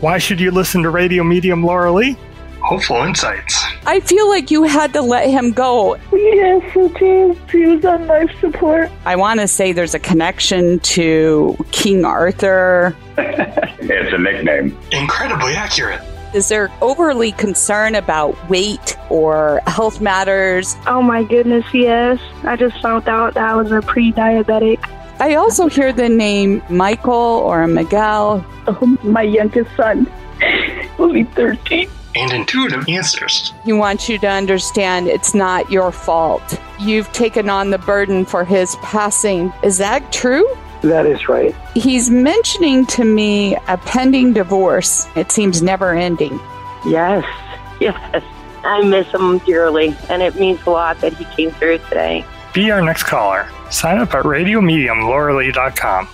Why should you listen to Radio Medium Laura Lee? Hopeful insights. I feel like you had to let him go. Yes, it is. He was on life support. I want to say there's a connection to King Arthur. it's a nickname. Incredibly accurate. Is there overly concern about weight or health matters? Oh my goodness, yes. I just found out that I was a pre diabetic. I also hear the name Michael or Miguel. Oh, my youngest son will be 13 and intuitive answers. He wants you to understand it's not your fault. You've taken on the burden for his passing. Is that true? That is right. He's mentioning to me a pending divorce. It seems never ending. Yes, yes. I miss him dearly, and it means a lot that he came through today. Be our next caller. Sign up at radiomediumlauralee.com.